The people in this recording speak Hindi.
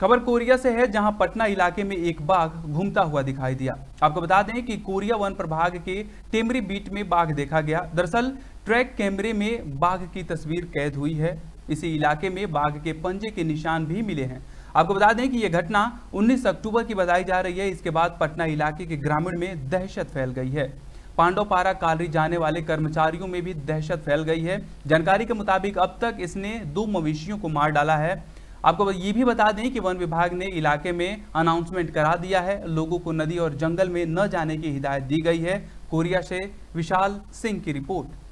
खबर कोरिया से है, जहाँ पटना इलाके में एक बाघ घूमता हुआ दिखाई दिया। आपको बता दें कि कोरिया वन प्रभाग के टेमरी बीट में बाघ देखा गया। दरअसल, ट्रैक कैमरे में बाघ की तस्वीर कैद हुई है। इसी इलाके में बाघ के पंजे के निशान भी मिले हैं। आपको बता दें कि यह घटना 19 अक्टूबर की बताई जा रही है। इसके बाद पटना इलाके के ग्रामीण में दहशत फैल गई है। पांडवपारा कालरी जाने वाले कर्मचारियों में भी दहशत फैल गई है। जानकारी के मुताबिक अब तक इसने दो मवेशियों को मार डाला है। आपको ये भी बता दें कि वन विभाग ने इलाके में अनाउंसमेंट करा दिया है। लोगों को नदी और जंगल में न जाने की हिदायत दी गई है। कोरिया से विशाल सिंह की रिपोर्ट।